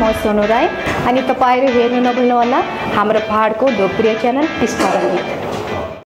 म सोनु राई। अनि तपाईँहरू हेर्नु नभुल्नुहोला हाम्रो पहाडको लोकप्रिय च्यानल टिस्टा रङ्गित